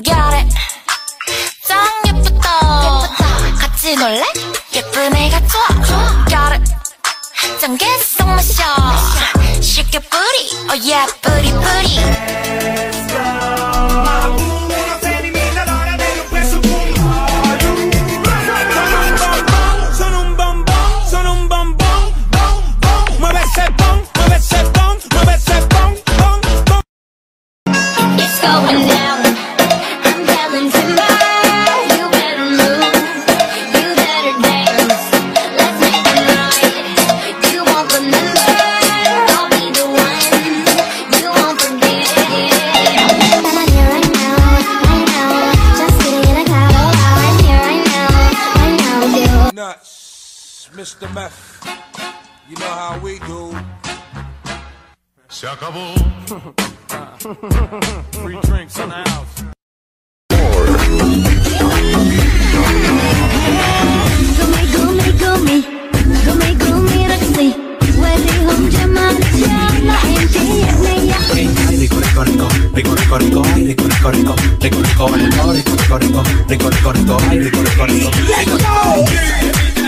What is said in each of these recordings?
결에 짱 예쁘다. 같이 놀래? 예쁜 애가 좋아. 결에 짱 계속 마셔 쉽게 뿌리. oh yeah 뿌리 뿌리. Going down. Mr. Meth. You know how we do. Se acabó. Free drinks in the house. Let's go. ay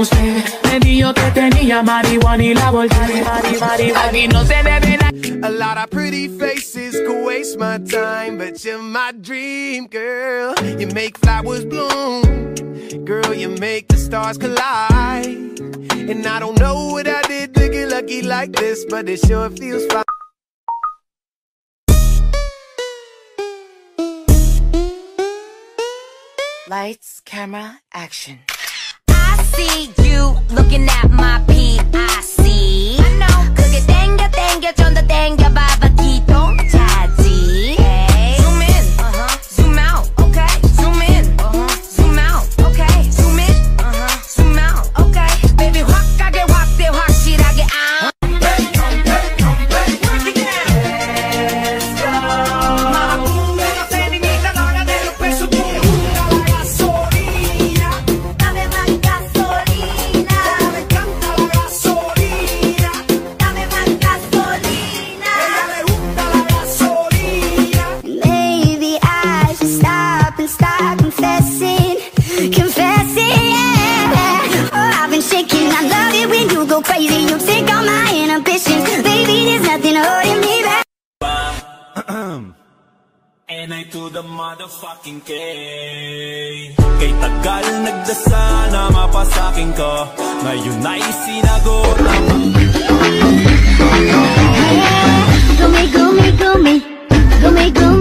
usted. Me dijo que tenía marihuana y la volteé. Aquí no se nada. A lot of pretty faces could waste my time, but you're my dream girl. You make flowers bloom, girl. You make the stars collide. And I don't know what I did to get lucky like this, but it sure feels fine. Lights, camera, action. I see you looking at my PIC. The motherfucking K. Kay tagal nagdasal na mapasakin ka. Ngayon ay sinagot na Gumi, gumi, gumi. Gumi, gumi,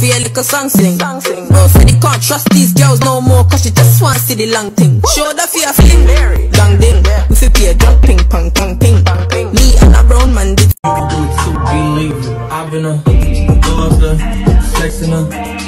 for your little song sing. Bro say they can't trust these girls no more, cause she just want to see the long thing. Show the fear fling, gang ding. We fi play a drop ping, pong, pong, ping. Me and a brown man did. I've been a after flexing her.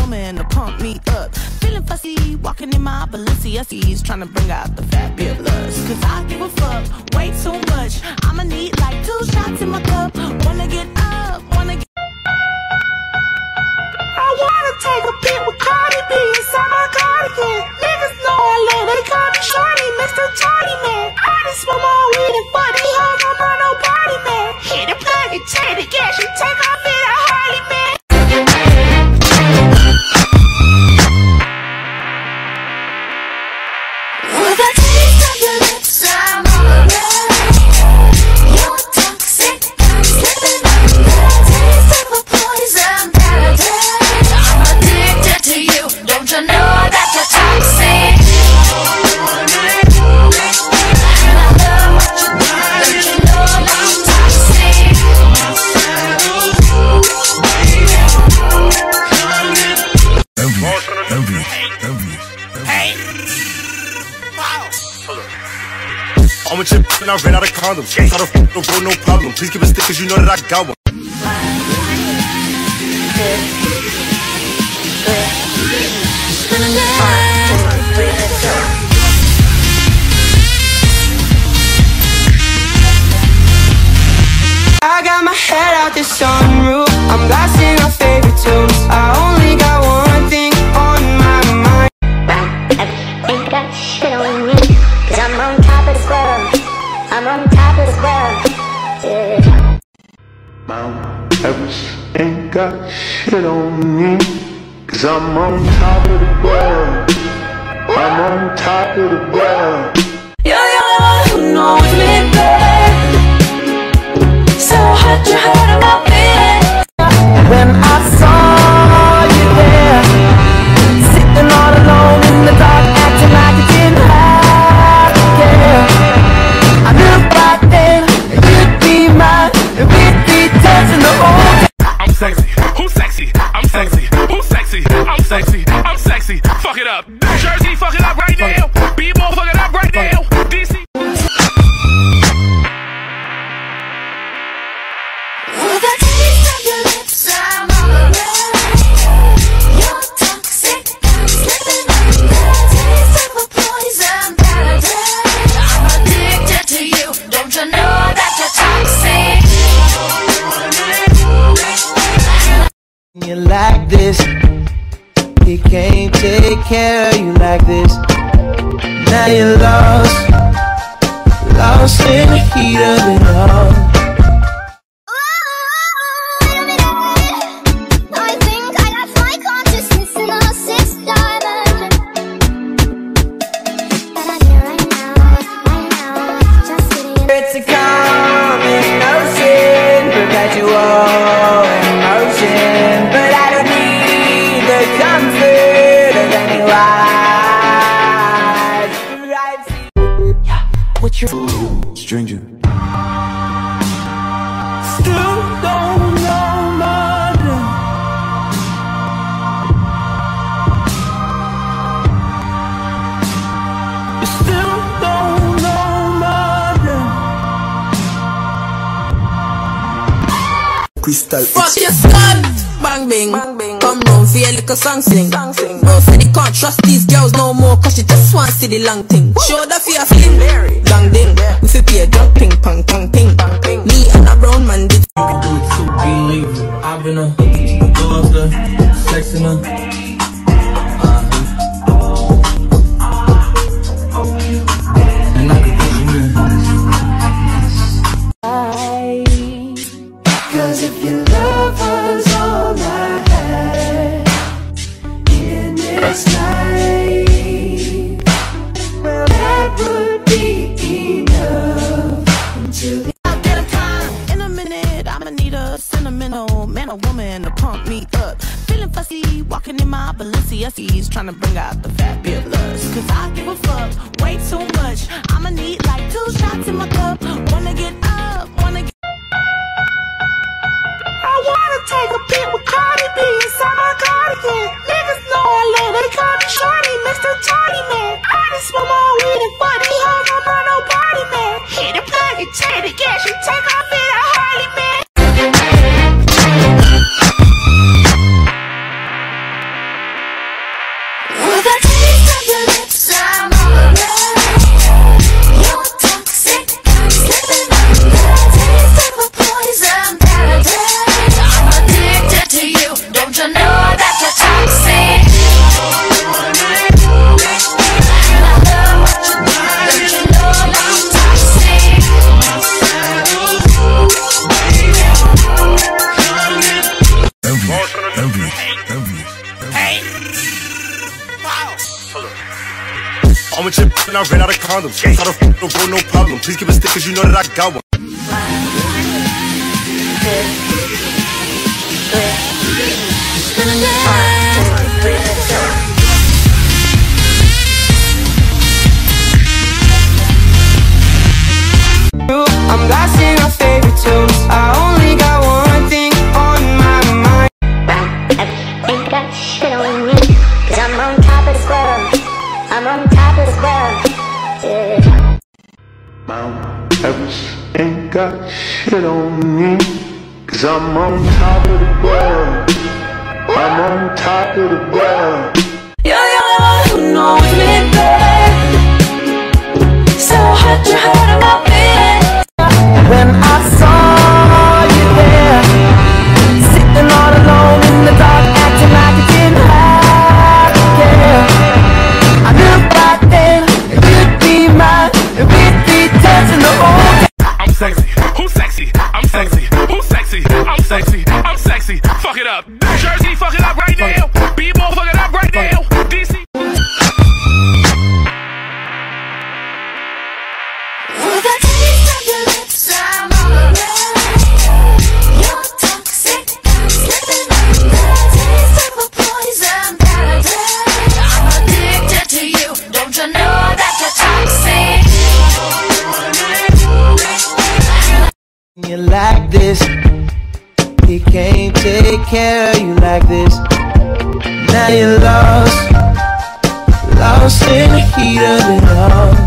Woman to pump me up. Feeling fussy, walking in my Balenciagas, trying to bring out the fabulous. Cause I give a fuck way too much. I'ma need like two shots in my cup. Wanna get up, wanna get. I wanna take a bit with Cardi B inside my cardigan. Niggas know I love, they call me Shorty, Mr. Tardy Man. I just smoke my weed and fuck these hoes, I'm not no party man. Hit the plug and take the gas, you take off in condoms. How the f don't go, no problem. Please stick cause you know that I got one. I got my head out the sunroof. I'm blasting my favorite tunes. I only got shit on me Cause I'm on top of the world. I'm on top of the world. You're the only one who knows me best. So hot, you heat of it all. Crystal Fuck your stud, bang bing. Come round for your little song sing. Bro say they can't trust these girls no more, cause she just want to see the long thing. Show the fear fling, gang ding. We fi play a drop ping, pong, pong, ping. Me and a brown man did. I've been a after flexing her. trying to bring out the fat I ran out of condoms. How the f don't go, no problem. Please give a stick, cause you know that I got one. I'm on top. you like this. He can't take care of you like this. Now you're lost, lost in the heat of it all.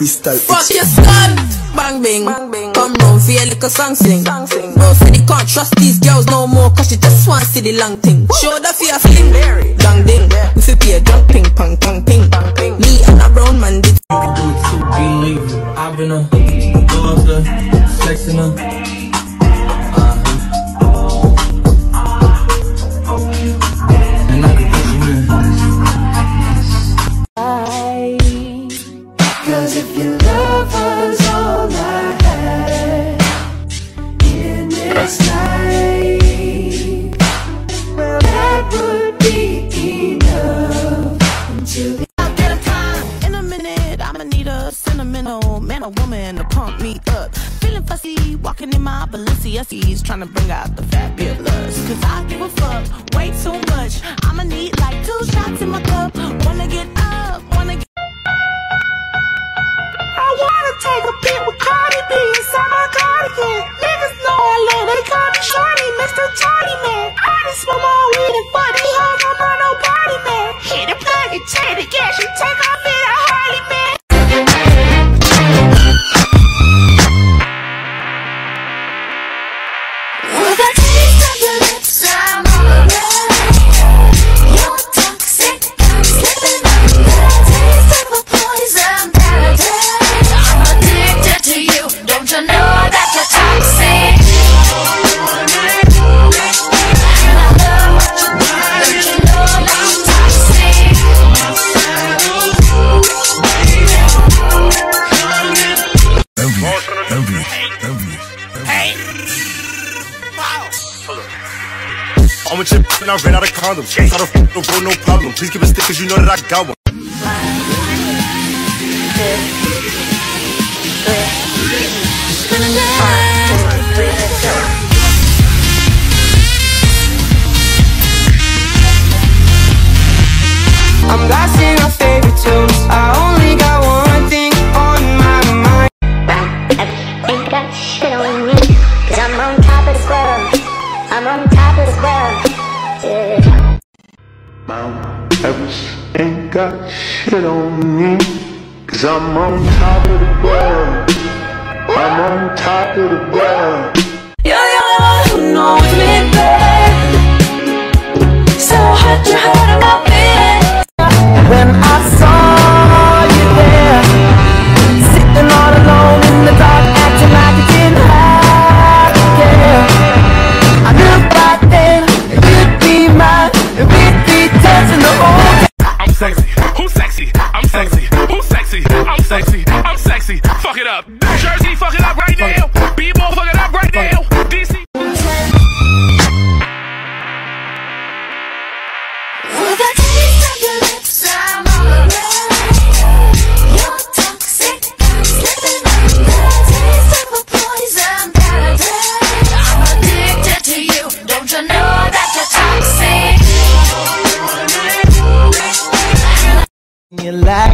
crystal Fuck your son. Bang bing, bang, bing. Come round for your little song sing. Bro said he can't trust these girls no more Cause she just want see the long thing. Show that for your fling Dang ding. Yeah. We fi play drunk ping pong pong ping, pong, ping. Me happiness. I'm with your and I ran out of condoms. How the f*** don't no problem. Please keep it stick, cause you know that I got one. got shit on me. Cause I'm on top of the world. I'm on top of the world.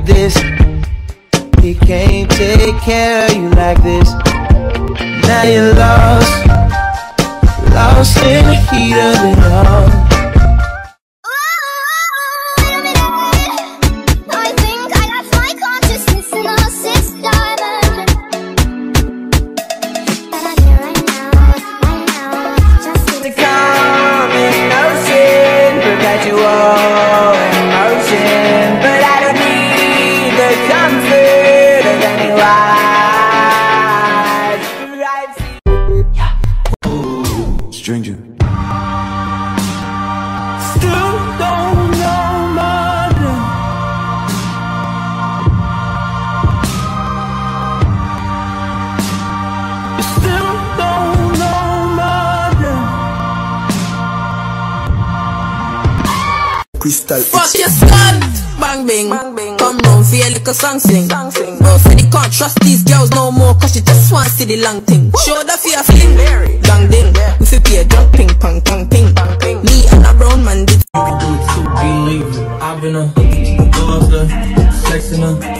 like this. He can't take care of you like this. style. Fuck your stud, bang bing. bang. Come round for your little song sing. sing. Bro said he can't trust these girls no more, cause she just wants to see the long thing. Woo. Show that for your fling, dang ding. Yeah. If you pay a drop, ping pong, pong, ping. Bang, ping. Me and a brown man did. I've been a, go uh, sexing her.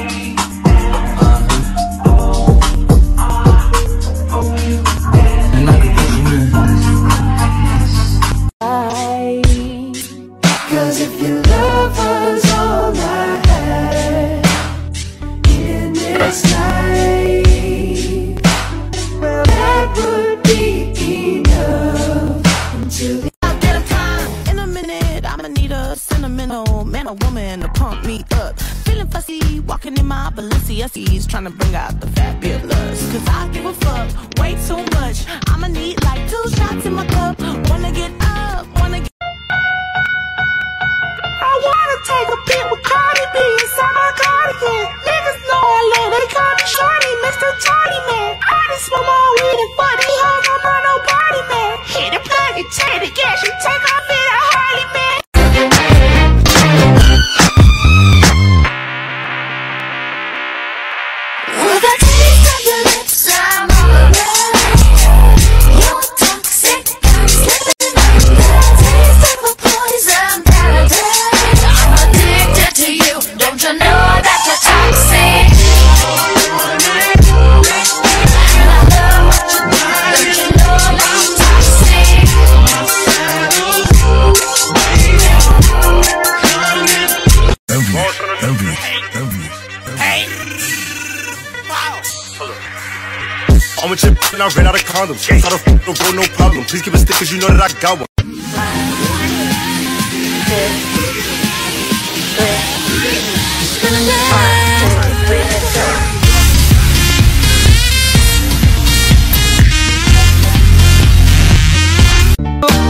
and I ran out of condoms. Yeah. How the f don't go no problem. Please give a stick, cause you know that I got one.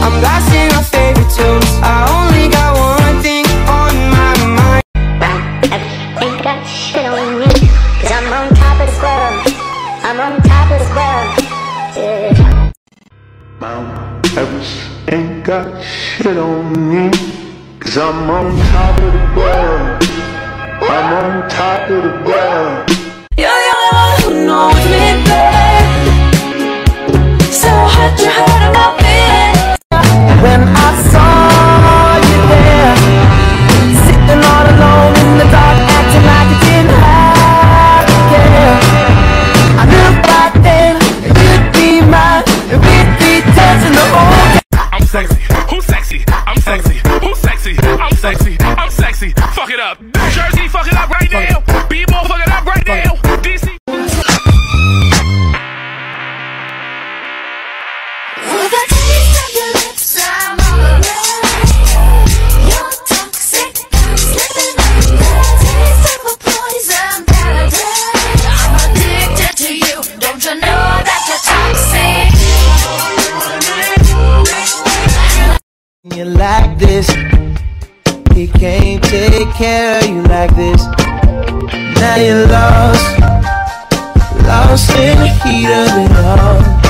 I'm blasting my favorite tunes. Mount Everest ain't got shit on me. Cause I'm on top of the world. I'm on top of the world. You're the only one who knows me, babe. So hot, you hurt about me. When I saw Who's sexy? I'm sexy. Who's sexy? I'm sexy. I'm sexy. Fuck it up. Jersey, fuck it up right now. B-ball, fuck it up right now. DC. With a taste like this, he can't take care of you like this. Now you're lost, lost in the heat of it all.